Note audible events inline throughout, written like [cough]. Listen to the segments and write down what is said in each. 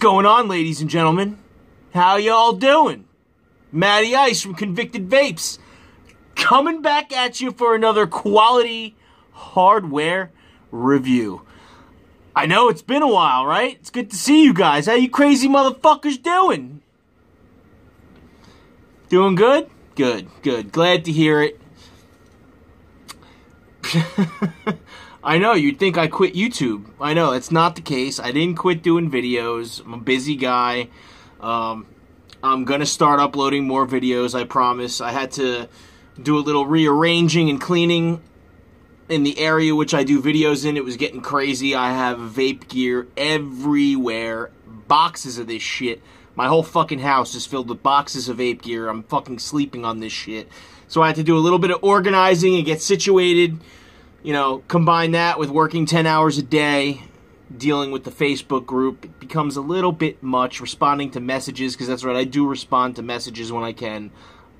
Going on, ladies and gentlemen? How y'all doing? Matty Ice from Convicted Vapes coming back at you for another quality hardware review. I know it's been a while, right? It's good to see you guys. How you crazy motherfuckers doing? Doing good? Good, good. Glad to hear it. [laughs] I know, you'd think I quit YouTube. I know, it's not the case. I didn't quit doing videos. I'm a busy guy. Um, I'm going to start uploading more videos, I promise. I had to do a little rearranging and cleaning in the area which I do videos in. It was getting crazy. I have vape gear everywhere. Boxes of this shit. My whole fucking house is filled with boxes of vape gear. I'm fucking sleeping on this shit. So I had to do a little bit of organizing and get situated you know, combine that with working 10 hours a day, dealing with the Facebook group, it becomes a little bit much. Responding to messages, because that's right, I do respond to messages when I can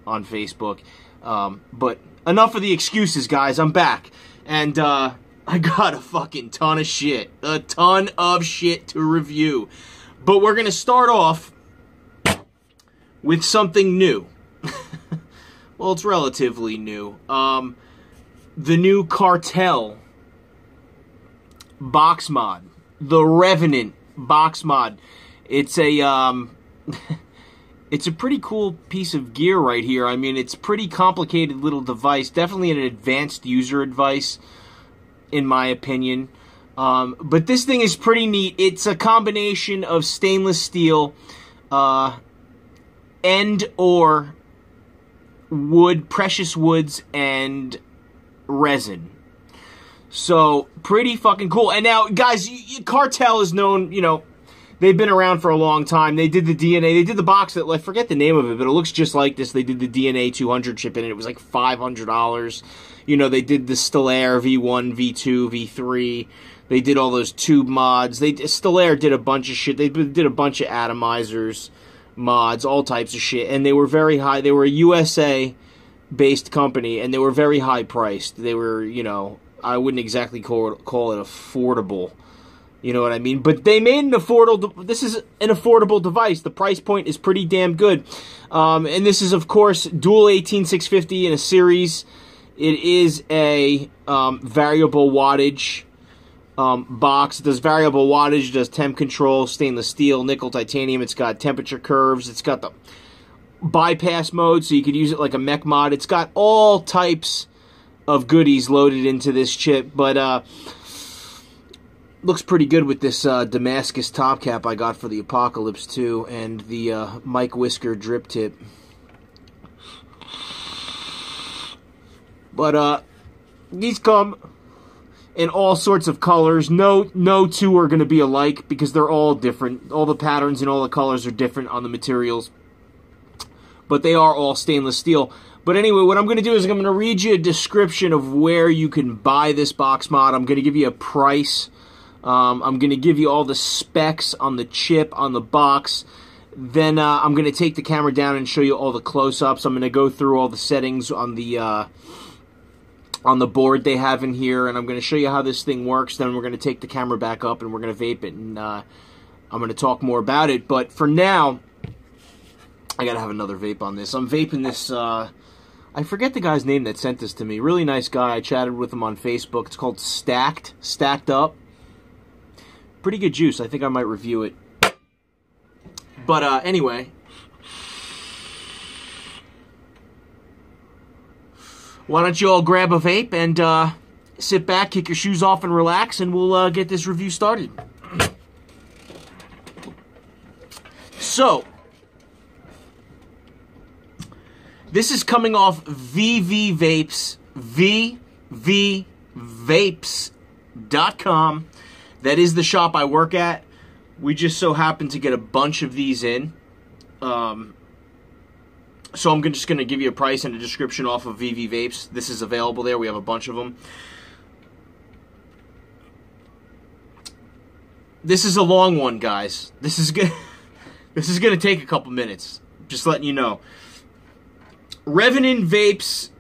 on Facebook. Um, but enough of the excuses, guys. I'm back. And uh, I got a fucking ton of shit. A ton of shit to review. But we're going to start off with something new. [laughs] well, it's relatively new. Um, the new Cartel box mod, the Revenant box mod. It's a um, [laughs] it's a pretty cool piece of gear right here. I mean, it's pretty complicated little device. Definitely an advanced user advice, in my opinion. Um, but this thing is pretty neat. It's a combination of stainless steel uh, and or wood, precious woods, and resin. So pretty fucking cool. And now, guys, Cartel is known. You know, they've been around for a long time. They did the DNA. They did the box that I forget the name of it, but it looks just like this. They did the DNA 200 chip in it. It was like five hundred dollars. You know, they did the Stellaire V1, V2, V3. They did all those tube mods. They Stellaire did a bunch of shit. They did a bunch of atomizers mods, all types of shit, and they were very high. They were a USA based company, and they were very high priced. They were, you know, I wouldn't exactly call it, call it affordable. You know what I mean? But they made an affordable. This is an affordable device. The price point is pretty damn good, um, and this is of course dual 18650 in a series. It is a um, variable wattage um, box. It does variable wattage. It does temp control, stainless steel, nickel, titanium. It's got temperature curves. It's got the bypass mode, so you could use it like a mech mod. It's got all types of goodies loaded into this chip, but uh, looks pretty good with this uh, Damascus top cap I got for the Apocalypse 2 and the uh, Mike Whisker drip tip. But uh, these come in all sorts of colors. No, no two are going to be alike because they're all different. All the patterns and all the colors are different on the materials but they are all stainless steel. But anyway, what I'm going to do is I'm going to read you a description of where you can buy this box mod. I'm going to give you a price. Um, I'm going to give you all the specs on the chip, on the box. Then uh, I'm going to take the camera down and show you all the close-ups. I'm going to go through all the settings on the uh, on the board they have in here, and I'm going to show you how this thing works. Then we're going to take the camera back up and we're going to vape it, and uh, I'm going to talk more about it. But for now, I gotta have another vape on this. I'm vaping this, uh, I forget the guy's name that sent this to me. Really nice guy. I chatted with him on Facebook. It's called Stacked, Stacked Up. Pretty good juice. I think I might review it. But, uh, anyway. Why don't you all grab a vape and, uh, sit back, kick your shoes off, and relax, and we'll, uh, get this review started. So, This is coming off VV Vapes, VVVapes.com. That is the shop I work at. We just so happen to get a bunch of these in. Um, so I'm just going to give you a price and a description off of VV Vapes. This is available there. We have a bunch of them. This is a long one, guys. This is good. [laughs] this is going to take a couple minutes. Just letting you know. Revenant Vapes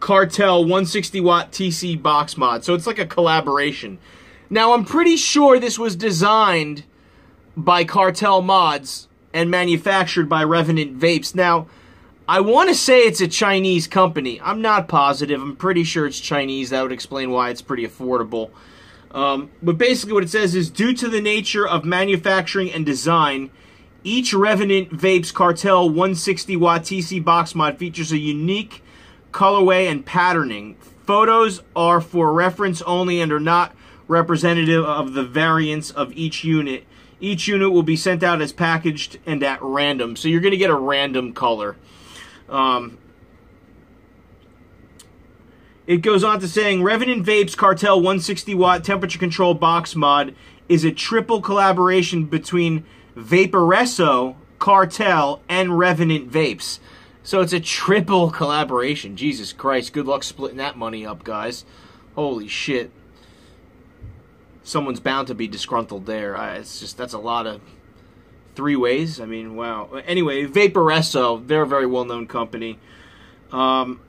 Cartel 160 watt TC box mod. So it's like a collaboration. Now I'm pretty sure this was designed by Cartel Mods and manufactured by Revenant Vapes. Now, I want to say it's a Chinese company. I'm not positive. I'm pretty sure it's Chinese. That would explain why it's pretty affordable. Um, but basically, what it says is due to the nature of manufacturing and design, each Revenant Vapes Cartel 160 watt TC box mod features a unique colorway and patterning. Photos are for reference only and are not representative of the variants of each unit. Each unit will be sent out as packaged and at random. So you're going to get a random color. Um, it goes on to saying Revenant Vapes Cartel 160 watt temperature control box mod is a triple collaboration between Vaporesso, Cartel, and Revenant Vapes. So it's a triple collaboration. Jesus Christ, good luck splitting that money up, guys. Holy shit. Someone's bound to be disgruntled there. It's just, that's a lot of three ways. I mean, wow. Anyway, Vaporesso, they're a very well known company. Um,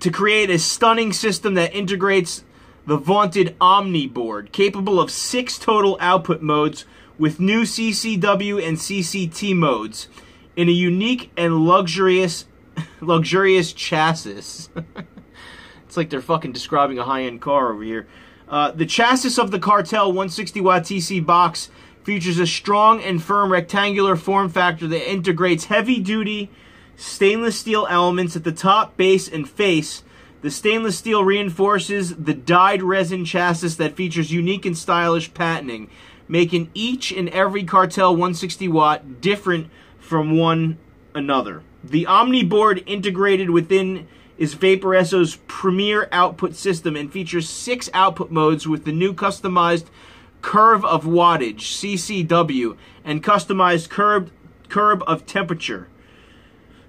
to create a stunning system that integrates the vaunted Omni board, capable of six total output modes with new CCW and CCT modes in a unique and luxurious [laughs] luxurious chassis. [laughs] it's like they're fucking describing a high-end car over here. Uh, the chassis of the Cartel 160 watt TC box features a strong and firm rectangular form factor that integrates heavy duty stainless steel elements at the top, base, and face. The stainless steel reinforces the dyed resin chassis that features unique and stylish patenting, making each and every Cartel 160 watt different from one another. The Omni board integrated within is Vaporesso's premier output system and features six output modes with the new customized curve of wattage, CCW, and customized curve, curve of temperature.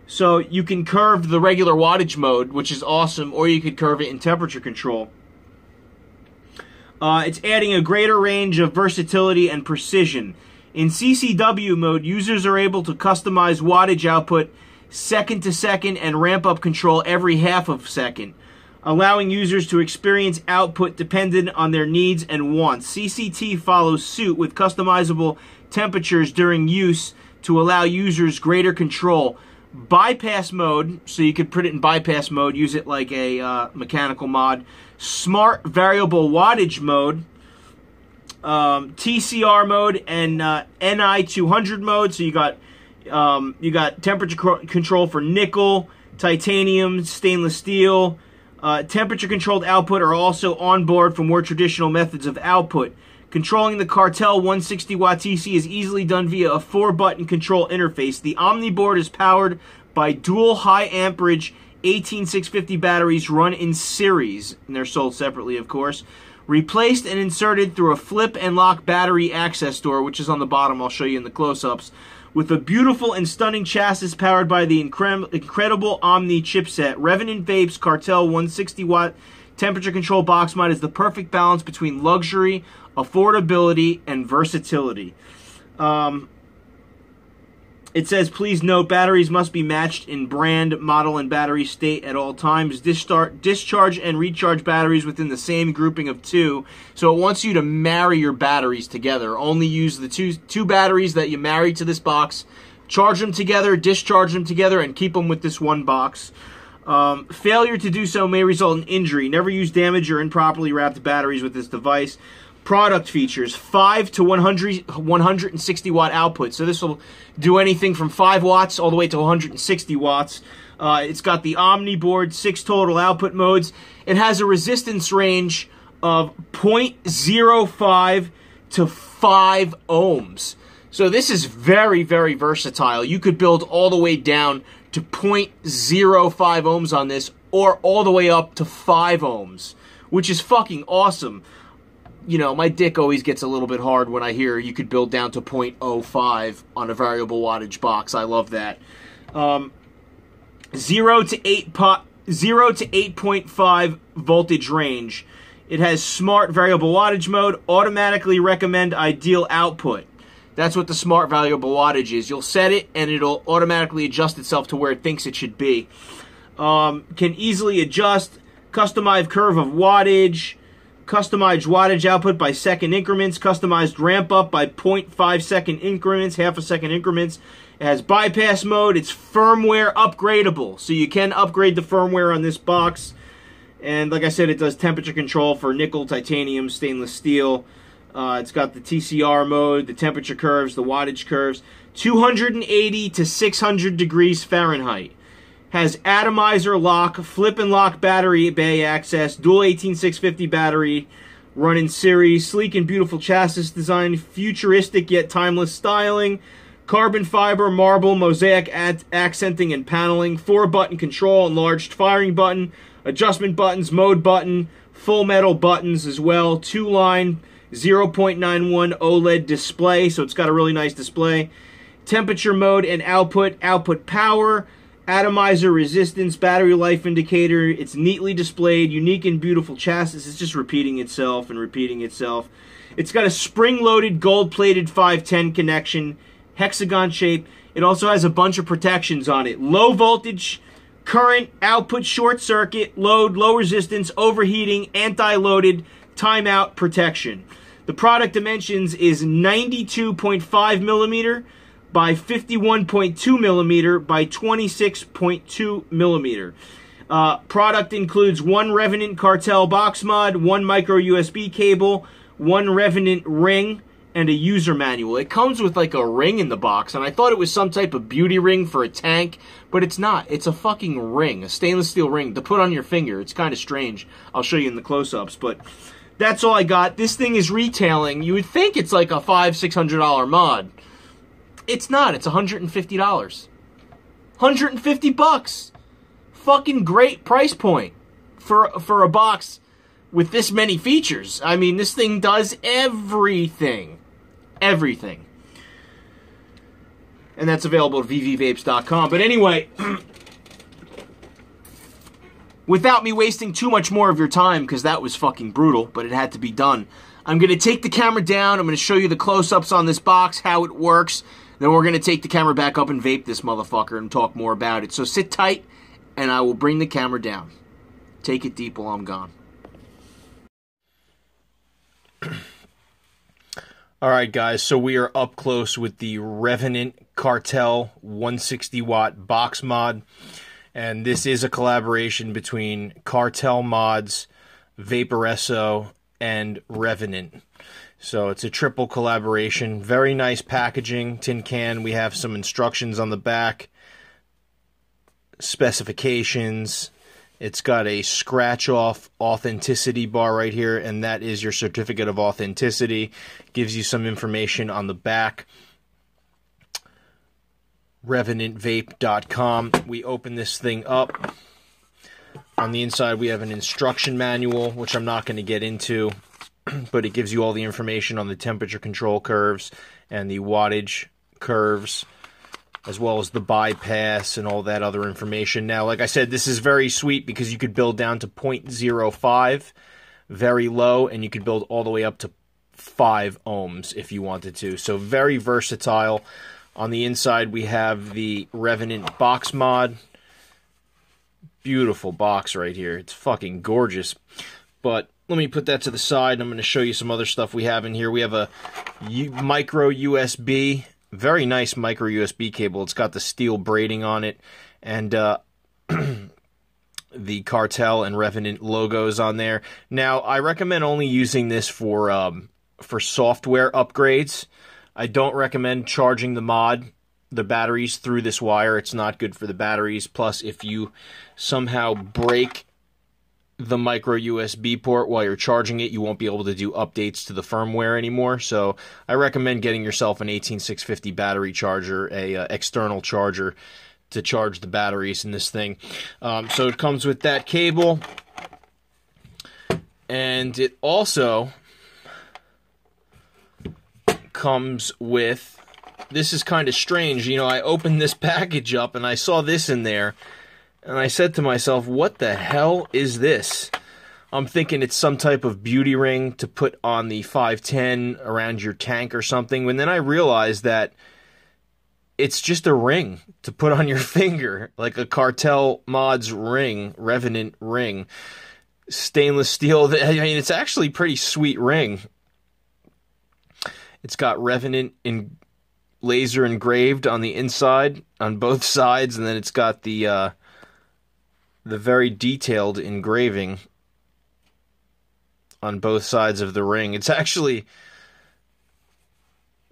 So you can curve the regular wattage mode, which is awesome, or you could curve it in temperature control. Uh, it's adding a greater range of versatility and precision. In CCW mode, users are able to customize wattage output second to second and ramp up control every half of second, allowing users to experience output dependent on their needs and wants. CCT follows suit with customizable temperatures during use to allow users greater control bypass mode, so you could put it in bypass mode, use it like a uh, mechanical mod. Smart variable wattage mode, um, TCR mode, and uh, NI 200 mode. So you got um, you got temperature control for nickel, titanium, stainless steel. Uh, temperature controlled output are also on board for more traditional methods of output. Controlling the Cartel 160 watt TC is easily done via a four button control interface. The Omni board is powered by dual high amperage 18650 batteries run in series, and they're sold separately, of course. Replaced and inserted through a flip and lock battery access door, which is on the bottom. I'll show you in the close ups. With a beautiful and stunning chassis powered by the incre- incredible Omni chipset, Revenant Vapes Cartel 160 watt temperature control box mod is the perfect balance between luxury, affordability, and versatility. Um, it says, please note, batteries must be matched in brand, model, and battery state at all times. Distar- discharge and recharge batteries within the same grouping of two. So it wants you to marry your batteries together. Only use the two, two batteries that you married to this box. Charge them together, discharge them together, and keep them with this one box. Um, failure to do so may result in injury. Never use damaged or improperly wrapped batteries with this device. Product features 5 to 100, 160 watt output. So this will do anything from 5 watts all the way to 160 watts. Uh, it's got the Omni board, six total output modes. It has a resistance range of 0.05 to 5 ohms. So this is very, very versatile. You could build all the way down to 0.05 ohms on this or all the way up to 5 ohms, which is fucking awesome you know, my dick always gets a little bit hard when I hear you could build down to 0.05 on a variable wattage box. I love that. Um, zero to eight po- zero to 8.5 voltage range. It has smart variable wattage mode, automatically recommend ideal output. That's what the smart variable wattage is. You'll set it and it'll automatically adjust itself to where it thinks it should be. Um, can easily adjust, customized curve of wattage, customized wattage output by second increments, customized ramp up by 0.5 second increments, half a second increments. It has bypass mode. It's firmware upgradable, so you can upgrade the firmware on this box. And like I said, it does temperature control for nickel, titanium, stainless steel. Uh, it's got the TCR mode, the temperature curves, the wattage curves. 280 to 600 degrees Fahrenheit has atomizer lock, flip and lock battery bay access, dual 18650 battery, running series, sleek and beautiful chassis design, futuristic yet timeless styling, carbon fiber, marble, mosaic ad- accenting and paneling, four button control, enlarged firing button, adjustment buttons, mode button, full metal buttons as well, two line 0.91 OLED display, so it's got a really nice display. Temperature mode and output, output power, atomizer resistance, battery life indicator. It's neatly displayed, unique and beautiful chassis. It's just repeating itself and repeating itself. It's got a spring-loaded, gold-plated 510 connection, hexagon shape. It also has a bunch of protections on it. Low voltage, current, output short circuit, load, low resistance, overheating, anti-loaded, timeout protection. The product dimensions is 92.5 millimeter by 51.2 millimeter by 26.2 millimeter. Uh, product includes one Revenant Cartel box mod, one micro USB cable, one Revenant ring, and a user manual. It comes with like a ring in the box, and I thought it was some type of beauty ring for a tank, but it's not. It's a fucking ring, a stainless steel ring to put on your finger. It's kind of strange. I'll show you in the close ups, but that's all I got. This thing is retailing. You would think it's like a five, six hundred dollar mod. It's not. It's $150. 150 bucks. Fucking great price point for for a box with this many features. I mean, this thing does everything. Everything. And that's available at vvvapes.com. But anyway, [clears throat] without me wasting too much more of your time, because that was fucking brutal, but it had to be done, I'm going to take the camera down. I'm going to show you the close ups on this box, how it works, then we're going to take the camera back up and vape this motherfucker and talk more about it. So sit tight, and I will bring the camera down. Take it deep while I'm gone. [clears throat] All right, guys. So we are up close with the Revenant Cartel 160 watt box mod, and this is a collaboration between Cartel Mods, Vaporesso, and Revenant. So it's a triple collaboration. Very nice packaging, tin can. We have some instructions on the back, specifications. It's got a scratch off authenticity bar right here, and that is your certificate of authenticity. Gives you some information on the back. RevenantVape.com. We open this thing up. On the inside, we have an instruction manual, which I'm not going to get into. [clears throat] but it gives you all the information on the temperature control curves and the wattage curves as well as the bypass and all that other information. Now, like I said, this is very sweet because you could build down to 0.05, very low, and you could build all the way up to 5 ohms if you wanted to. So very versatile. On the inside, we have the Revenant box mod. Beautiful box right here. It's fucking gorgeous. But let me put that to the side. I'm going to show you some other stuff we have in here. We have a U micro USB, very nice micro USB cable. It's got the steel braiding on it, and uh, [clears throat] the Cartel and Revenant logos on there. Now, I recommend only using this for um, for software upgrades. I don't recommend charging the mod, the batteries through this wire. It's not good for the batteries. Plus, if you somehow break the micro USB port while you're charging it, you won't be able to do updates to the firmware anymore. So I recommend getting yourself an 18650 battery charger, a uh, external charger to charge the batteries in this thing. Um, so it comes with that cable, and it also comes with. This is kind of strange. You know, I opened this [laughs] package up and I saw this in there and I said to myself, what the hell is this? I'm thinking it's some type of beauty ring to put on the 510 around your tank or something. And then I realized that it's just a ring to put on your [laughs] finger, like a Cartel Mods ring, Revenant ring. stainless steel. [laughs] I mean, it's actually pretty sweet ring. It's got Revenant in laser engraved on the inside on both [laughs] sides, and then it's got the uh, the very detailed engraving on both sides of the ring. It's actually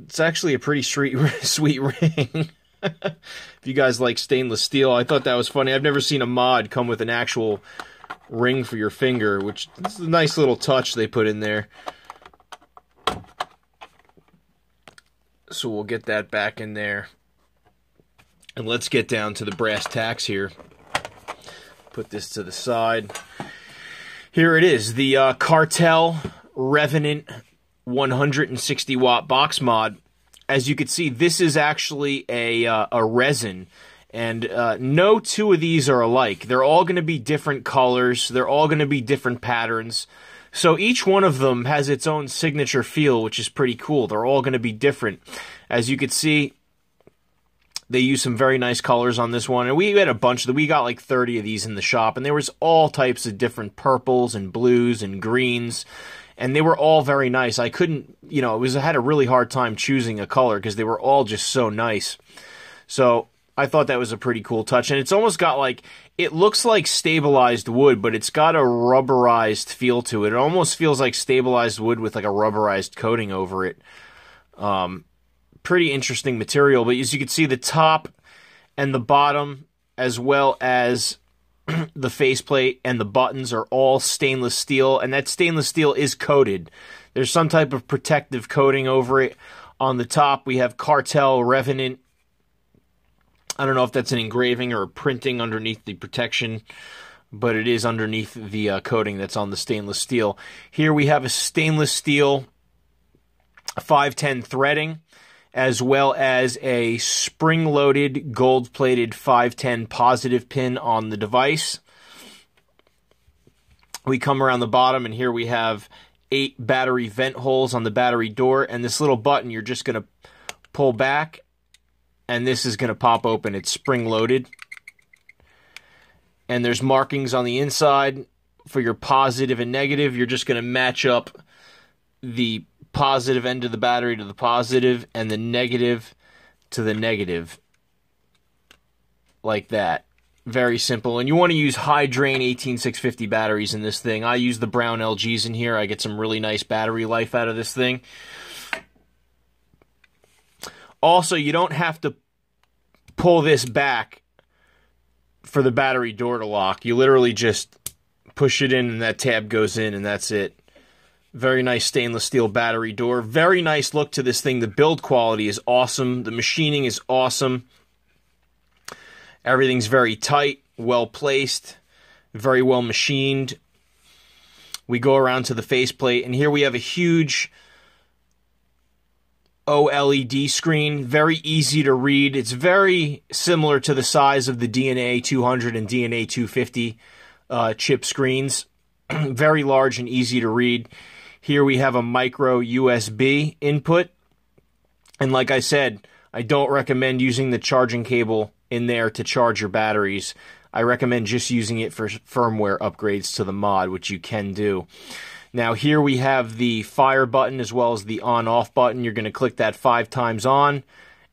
it's actually a pretty sweet [laughs] sweet ring. [laughs] if you guys like stainless steel, I thought that was funny. I've never seen a mod come with an actual ring for your finger, which is a nice little touch they put in there. So we'll get that back in there. And let's get down to the brass tacks here. Put this to the side. Here it is, the uh, Cartel Revenant 160 watt box mod. As you can see, this is actually a, uh, a resin and uh, no two of these are alike. They're all going to be different colors. They're all going to be different patterns. So each one of them has its own signature feel, which is pretty cool. They're all going to be different. As you can see, they use some very nice colors on this one. And we had a bunch of them. We got like 30 of these in the shop. And there was all types of different purples and blues and greens. And they were all very nice. I couldn't, you know, it was I had a really hard time choosing a color because they were all just so nice. So I thought that was a pretty cool touch. And it's almost got like, it looks like stabilized wood, but it's got a rubberized feel to it. It almost feels like stabilized wood with like a rubberized coating over it. Um, pretty interesting material. But as you can see, the top and the bottom, as well as [clears throat] the faceplate and the buttons, are all stainless steel. And that stainless steel is coated. There's some type of protective coating over it. On the top, we have Cartel Revenant I don't know if that's an engraving or a printing underneath the protection, but it is underneath the uh, coating that's on the stainless steel. Here we have a stainless steel 510 threading, as well as a spring loaded gold plated 510 positive pin on the device. We come around the bottom, and here we have eight battery vent holes on the battery door, and this little button you're just going to pull back and this is going to pop open. It's spring loaded. And there's markings on the inside for your positive and negative. You're just going to match up the positive end of the battery to the positive and the negative to the negative. Like that. Very simple. And you want to use high drain 18650 batteries in this thing. I use the brown LGs in here. I get some really nice battery life out of this thing. Also, you don't have to pull this back for the battery door to lock. You literally just push it in and that tab goes in and that's it. Very nice stainless steel battery door. Very nice look to this thing. The build quality is awesome. The machining is awesome. Everything's very tight, well placed, very well machined. We go around to the faceplate, and here we have a huge OLED screen, very easy to read. It's very similar to the size of the DNA 200 and DNA 250 uh, chip screens. [clears throat] very large and easy to read. Here we have a micro USB input. And like I said, I don't recommend using the charging cable in there to charge your batteries. I recommend just using it for firmware upgrades to the mod, which you can do. Now here we have the fire button as well as the on off button. You're going to click that five times on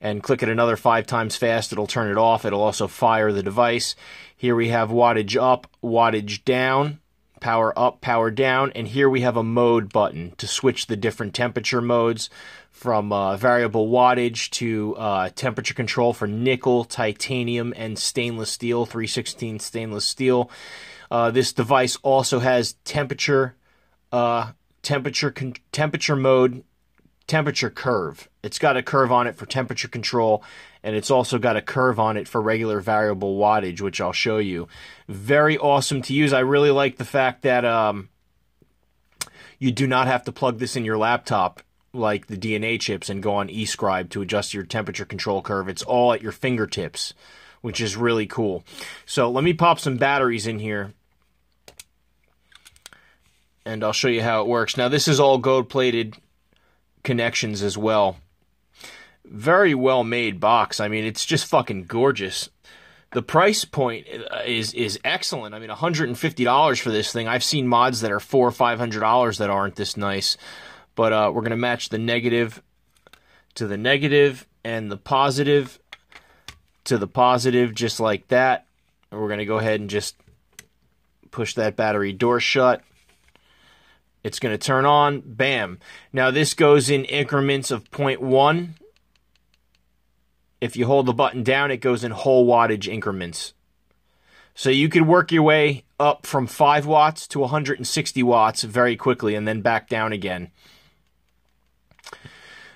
and click it another five times fast. It'll turn it off. It'll also fire the device. Here we have wattage up, wattage down, power up, power down, and here we have a mode button to switch the different temperature modes from uh, variable wattage to uh, temperature control for nickel, titanium, and stainless steel, 316 stainless steel. Uh, this device also has temperature uh, temperature temperature mode temperature curve. It's got a curve on it for temperature control, and it's also got a curve on it for regular variable wattage, which I'll show you. Very awesome to use. I really like the fact that um, you do not have to plug this in your laptop like the DNA chips and go on eScribe to adjust your temperature control curve. It's all at your fingertips, which is really cool. So let me pop some batteries in here and I'll show you how it works. Now, this is all gold plated connections as well. Very well made box. I mean, it's just fucking gorgeous. the price point uh, is is excellent. I mean, $150 for this thing. I've seen mods that are four or five hundred dollars that aren't this nice. But uh, we're gonna match the negative to the negative and the positive to the positive, just like that. And we're gonna go ahead and just push that battery door shut. It's going to turn on. Bam. Now this goes in increments of 0.1 if you hold the button down, it goes in whole wattage increments. So you could work your way up from 5 watts to 160 watts very quickly and then back down again.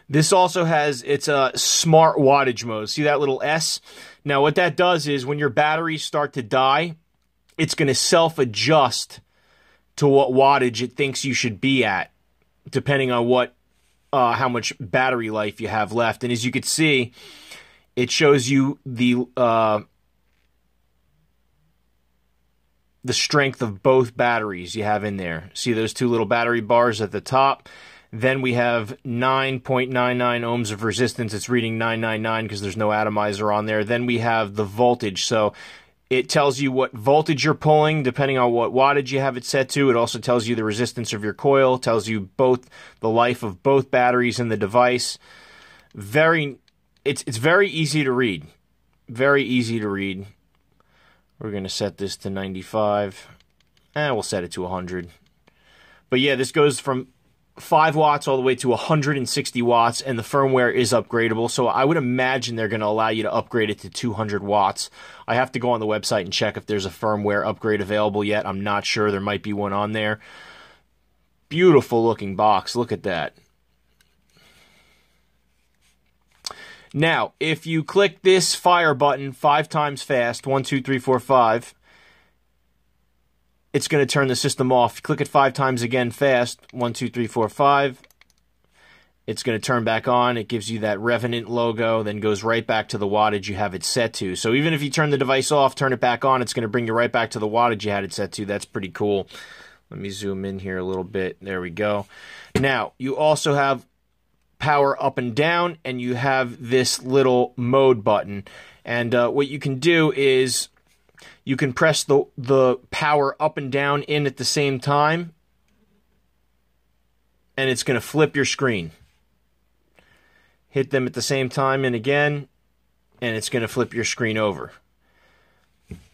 This also has it's a smart wattage mode. See that little S? Now what that does is when your batteries start to die, it's going to self-adjust to what wattage it thinks you should be at depending on what uh, how much battery life you have left. And as you can see, it shows you the uh, the strength of both batteries you have in there. See those two little battery bars at the top? Then we have 9.99 ohms of resistance. It's reading 999 because there's no atomizer on there. Then we have the voltage. So it tells you what voltage you're pulling depending on what wattage you have it set to. It also tells you the resistance of your coil, tells you both the life of both batteries in the device. Very it's it's very easy to read. Very easy to read. We're going to set this to 95. And we'll set it to 100. But yeah, this goes from 5 watts all the way to 160 watts, and the firmware is upgradable. So I would imagine they're going to allow you to upgrade it to 200 watts. I have to go on the website and check if there's a firmware upgrade available yet. I'm not sure. There might be one on there. Beautiful looking box. Look at that. Now, if you click this fire button five times fast, one, two, three, four, five, it's going to turn the system off. Click it five times again fast, one, two, three, four, five. It's going to turn back on. It gives you that Revenant logo, then goes right back to the wattage you have it set to. So even if you turn the device off, turn it back on, it's going to bring you right back to the wattage you had it set to. That's pretty cool. Let me zoom in here a little bit. There we go. Now, you also have power up and down, and you have this little mode button. And uh, what you can do is you can press the, the power up and down in at the same time, and it's going to flip your screen. Hit them at the same time and again, and it's going to flip your screen over.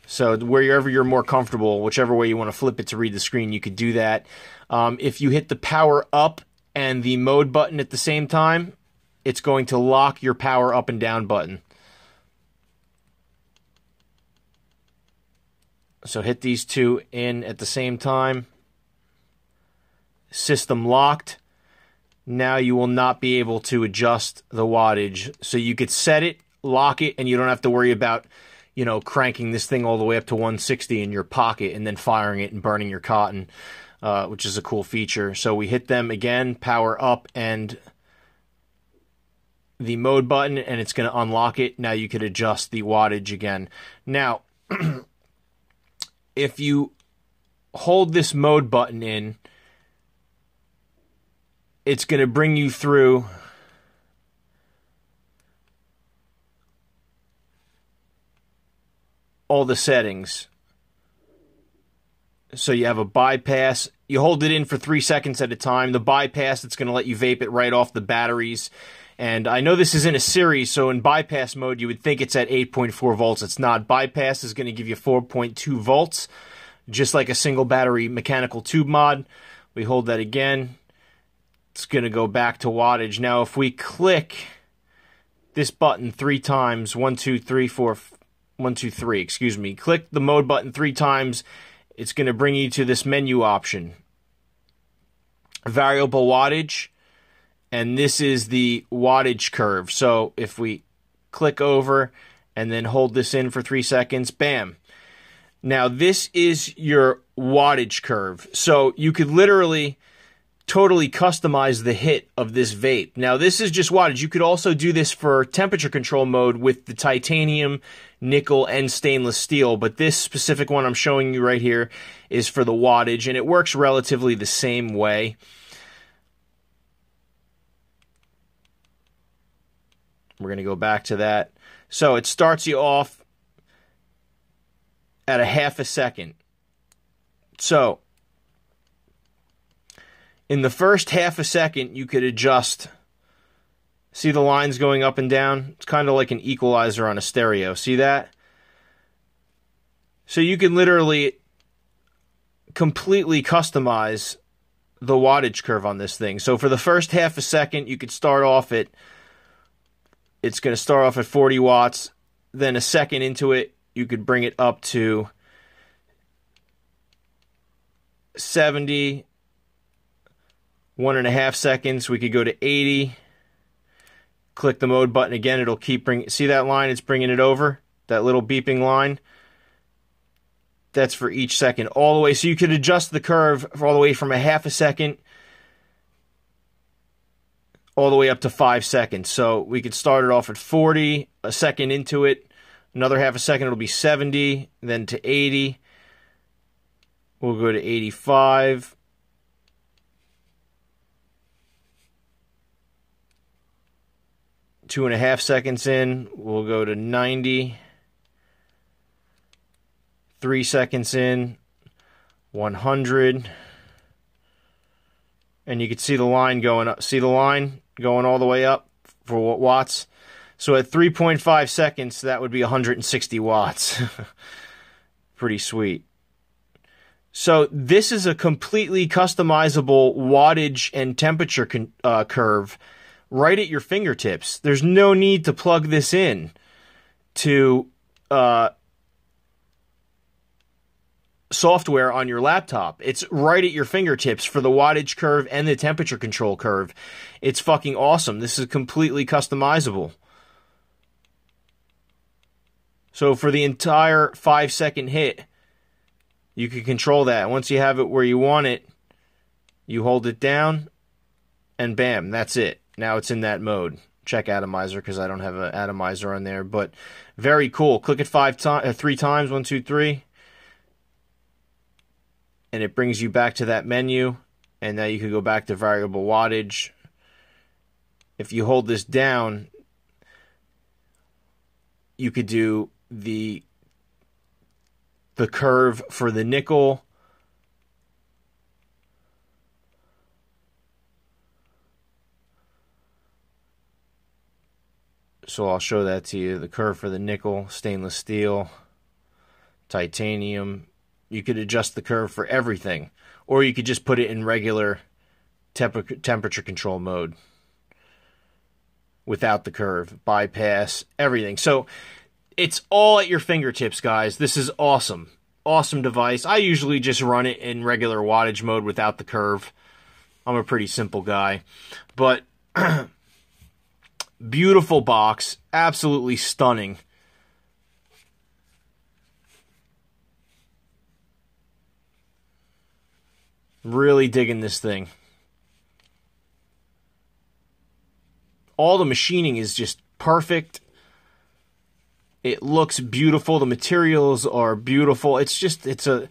So wherever you're more comfortable, whichever way you want to flip it to read the screen, you could do that. Um, if you hit the power up and the mode button at the same time, it's going to lock your power up and down button. So hit these two in at the same time. System locked. Now you will not be able to adjust the wattage. So you could set it, lock it, and you don't have to worry about, you know, cranking this thing all the way up to 160 in your pocket and then firing it and burning your cotton uh, which is a cool feature. So we hit them again, power up, and the mode button, and it's going to unlock it. Now you could adjust the wattage again. Now, [clears throat] if you hold this mode button in, it's going to bring you through all the settings. So you have a bypass. You hold it in for three seconds at a time. The bypass, it's going to let you vape it right off the batteries. And I know this is in a series, so in bypass mode, you would think it's at 8.4 volts. It's not. Bypass is going to give you 4.2 volts, just like a single battery mechanical tube mod. We hold that again. It's going to go back to wattage. Now, if we click this button three times, one, two, three, four, one, two, three, excuse me, click the mode button three times, it's going to bring you to this menu option variable wattage and this is the wattage curve so if we click over and then hold this in for three seconds bam now this is your wattage curve so you could literally totally customize the hit of this vape. Now, this is just wattage. You could also do this for temperature control mode with the titanium, nickel, and stainless steel, but this specific one I'm showing you right here is for the wattage, and it works relatively the same way. We're going to go back to that. So it starts you off at a half a second. So, in the first half a second, you could adjust. See the lines going up and down? It's kind of like an equalizer on a stereo. See that? So you can literally completely customize the wattage curve on this thing. So for the first half a second, you could start off at it's going to start off at 40 watts. Then a second into it, you could bring it up to 70. One and a half seconds, we could go to 80. Click the mode button again, it'll keep bringing. See that line? It's bringing it over. That little beeping line that's for each second all the way. So you could adjust the curve all the way from a half a second all the way up to five seconds. So we could start it off at 40, a second into it, another half a second, it'll be 70, then to 80. We'll go to 85. Two and a half seconds in, we'll go to 90 three seconds in, 100. And you can see the line going up. See the line going all the way up for what watts? So at 3.5 seconds, that would be 160 watts. [laughs] Pretty sweet. So this is a completely customizable wattage and temperature con- uh, curve right at your fingertips. There's no need to plug this in to uh, software on your laptop. It's right at your fingertips for the wattage curve and the temperature control curve. It's fucking awesome. This is completely customizable. So for the entire five second hit, you can control that. Once you have it where you want it, you hold it down, and bam, that's it. Now it's in that mode. Check atomizer because I don't have an atomizer on there, but very cool. Click it five times, uh, three times. One, two, three and it brings you back to that menu and now you can go back to variable wattage. If you hold this down you could do the the curve for the nickel. So I'll show that to you the curve for the nickel stainless steel titanium you could adjust the curve for everything, or you could just put it in regular temp- temperature control mode without the curve, bypass, everything. So it's all at your fingertips, guys. This is awesome. Awesome device. I usually just run it in regular wattage mode without the curve. I'm a pretty simple guy. But [clears throat] beautiful box, absolutely stunning. Really digging this thing. All the machining is just perfect. It looks beautiful. The materials are beautiful. It's just it's a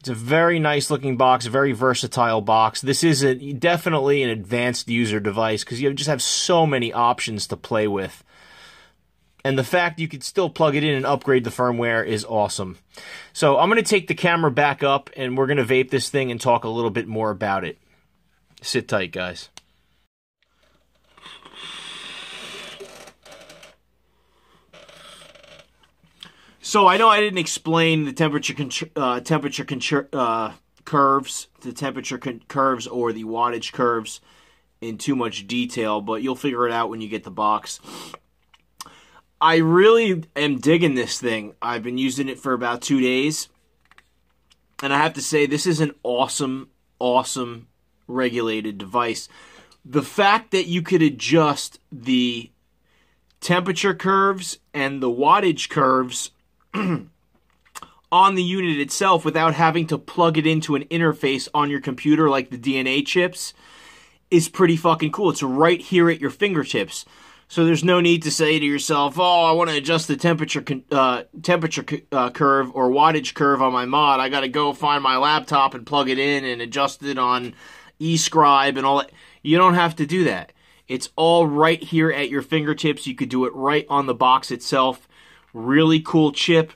it's a very nice looking box, very versatile box. This is a, definitely an advanced user device because you just have so many options to play with and the fact you could still plug it in and upgrade the firmware is awesome. So I'm going to take the camera back up and we're going to vape this thing and talk a little bit more about it. Sit tight, guys. So I know I didn't explain the temperature uh, temperature uh, curves, the temperature curves or the wattage curves in too much detail, but you'll figure it out when you get the box. I really am digging this thing. I've been using it for about two days. And I have to say, this is an awesome, awesome regulated device. The fact that you could adjust the temperature curves and the wattage curves [clears throat] on the unit itself without having to plug it into an interface on your computer like the DNA chips is pretty fucking cool. It's right here at your fingertips. So there's no need to say to yourself, "Oh, I want to adjust the temperature uh, temperature uh, curve or wattage curve on my mod. I got to go find my laptop and plug it in and adjust it on eScribe and all that." You don't have to do that. It's all right here at your fingertips. You could do it right on the box itself. Really cool chip,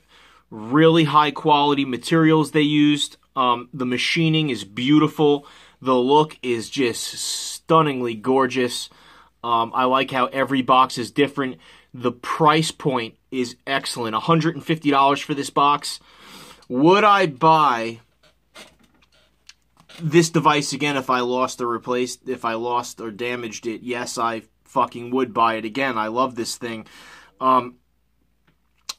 Really high quality materials they used. Um, the machining is beautiful. The look is just stunningly gorgeous. Um, I like how every box is different. The price point is excellent. $150 for this box. Would I buy this device again if I lost or replaced, if I lost or damaged it? Yes, I fucking would buy it again. I love this thing. Um,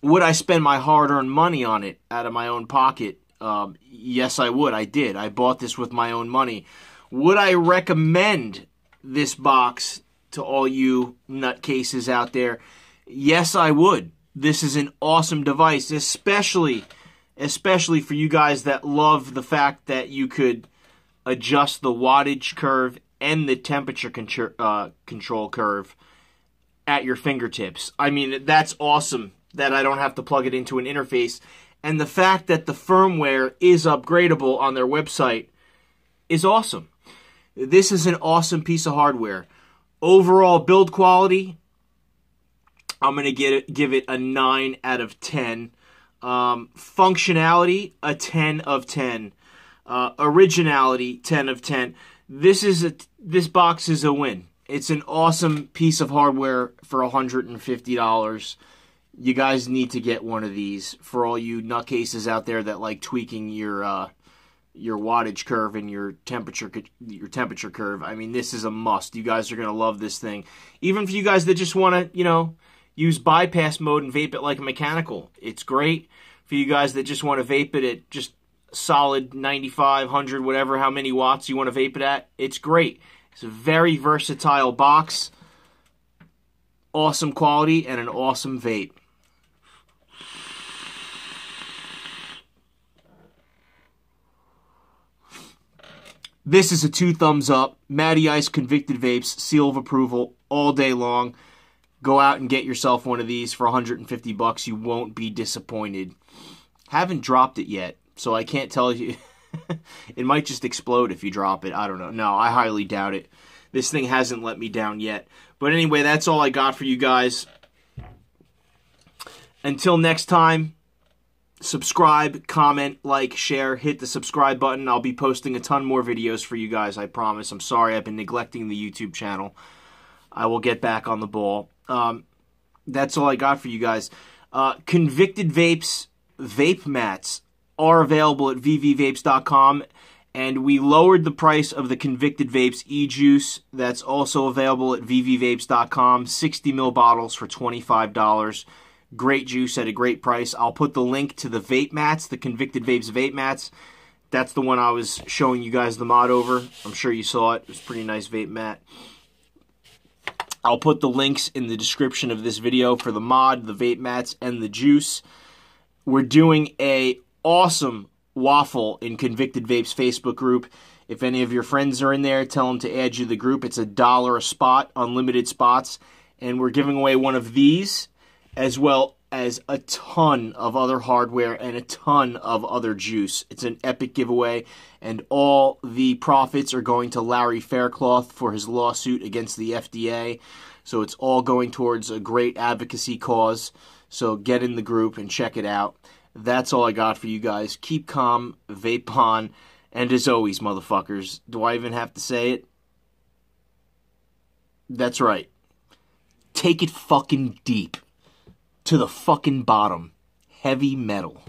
would I spend my hard earned money on it out of my own pocket? Um, yes, I would. I did. I bought this with my own money. Would I recommend this box to all you nutcases out there? Yes, I would. This is an awesome device, especially especially for you guys that love the fact that you could adjust the wattage curve and the temperature uh, control curve at your fingertips. I mean, that's awesome that I don't have to plug it into an interface. And the fact that the firmware is upgradable on their website is awesome. This is an awesome piece of hardware. Overall build quality, I'm going to get it, give it a 9 out of 10. Um, functionality, a 10 of 10. Uh, originality, 10 of 10. This is a this box is a win. It's an awesome piece of hardware for $150. You guys need to get one of these for all you nutcases out there that like tweaking your uh, your wattage curve and your temperature your temperature curve. I mean, this is a must. You guys are gonna love this thing. Even for you guys that just want to, you know, use bypass mode and vape it like a mechanical. It's great for you guys that just want to vape it at just solid 95, 100, whatever, how many watts you want to vape it at. It's great. It's a very versatile box. Awesome quality and an awesome vape. This is a two thumbs up. Matty Ice Convicted Vapes, seal of approval all day long. Go out and get yourself one of these for 150 bucks. You won't be disappointed. Haven't dropped it yet, so I can't tell you. [laughs] it might just explode if you drop it. I don't know. No, I highly doubt it. This thing hasn't let me down yet. But anyway, that's all I got for you guys. Until next time, subscribe, comment, like, share, hit the subscribe button. I'll be posting a ton more videos for you guys, I promise. I'm sorry I've been neglecting the YouTube channel. I will get back on the ball. Um, that's all I got for you guys. Uh, Convicted Vapes vape mats are available at vvvapes.com. And we lowered the price of the Convicted Vapes e-juice. That's also available at vvvapes.com. 60 ml bottles for $25. Great juice at a great price. I'll put the link to the vape mats, the Convicted Vapes vape mats. That's the one I was showing you guys the mod over. I'm sure you saw it. It was pretty nice vape mat. I'll put the links in the description of this video for the mod, the vape mats, and the juice. We're doing a awesome waffle in Convicted Vapes Facebook group. If any of your friends are in there, tell them to add you to the group. It's a dollar a spot, unlimited spots. And we're giving away one of these as well as a ton of other hardware and a ton of other juice. It's an epic giveaway, and all the profits are going to Larry Faircloth for his lawsuit against the FDA. So it's all going towards a great advocacy cause. So get in the group and check it out. That's all I got for you guys. Keep calm, vape on, and as always, motherfuckers, do I even have to say it? That's right. Take it fucking deep to the fucking bottom. Heavy metal.